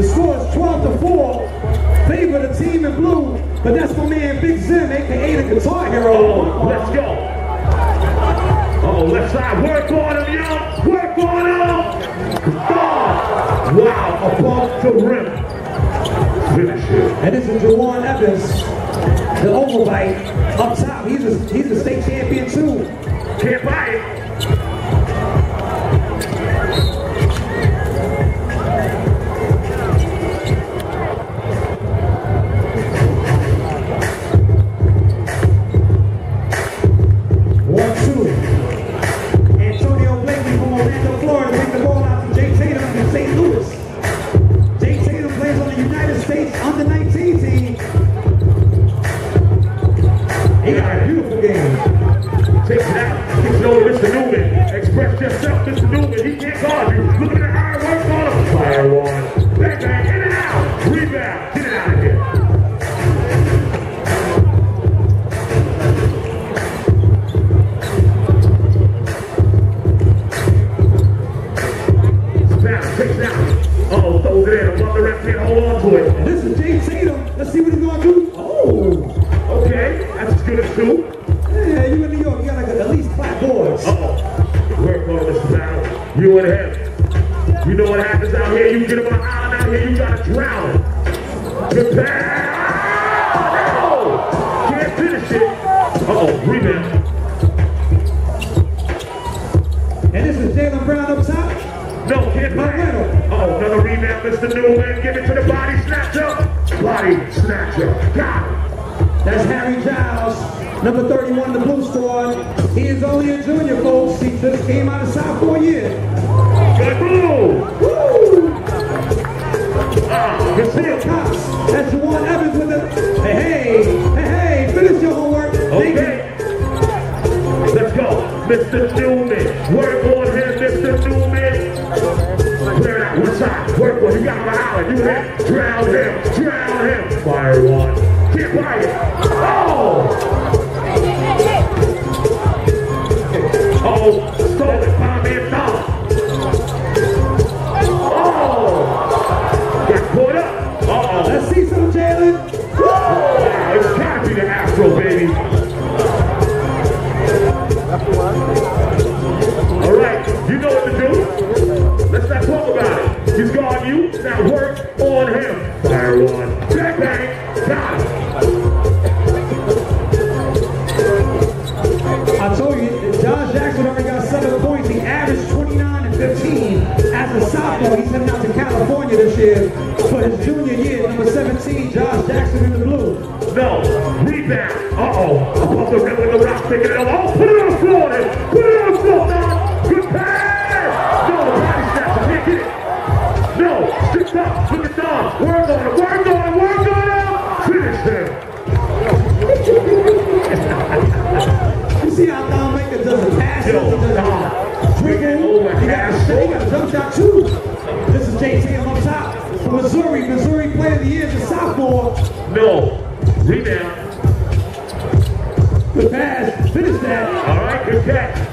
The score is 12 to 4. Favor the team in blue, but that's my man Big Zim, aka the guitar hero. Let's go. Oh, left side, work on him, yo! Work on him! Wow, above the rim. And this is Jawun Evans, the overbite. Up top, he's a, he's a state champion too. Can't buy it. Game. Out. Kicks it over Mr. Newman. Express yourself, Mr. Newman. He can't guard you. Look at the hard work on him. Fire one. Bang, bang. You and him. You know what happens out here. You get him on an island out here, you gotta drown. Good. Oh, no! Can't finish it. Uh-oh, rebound. And this is Jaylen Brown up top. No, can't it. Uh-oh, another rebound, Mr. Newman. Give it to the body snatcher. Body snatcher. Got it. That's Harry Giles, number 31 the blue squad. He is only a junior, folks. He just came out of sophomore year. Move. Woo! Steal. Cox. That's Jawun Evans with the. Hey, hey, hey, hey, finish your homework. Thank you. Let's go. Mr. Newman. Work on him, Mr. Newman. Clear it out. One side. Work on him. You got him island. You hit. Drown him. Drown him. Fire one. By it. Oh! Oh. Oh! Got you know what to do. Let's not talk about it. He's guarding you. Now work on him. Fire one. Bang, bang. Got as a sophomore. He's heading out to California this year for his junior year. Number 17, Josh Jackson in the blue. No. Rebound. Uh-oh. Above the rim with the rock picking it up. Oh, put it on the floor then. Put it on the floor now. Good pass. No, the body snatcher. Can't get it. No. Stick up. Look at Dom. Work on it. Work on it. Work on it. Finish him. You see how Thon Maker does a pass? Yo, He does a Dom. dribble. Oh, Over He got half a shot. He got a jump shot too. No Rebound. The pass. Finish that. All right, good catch.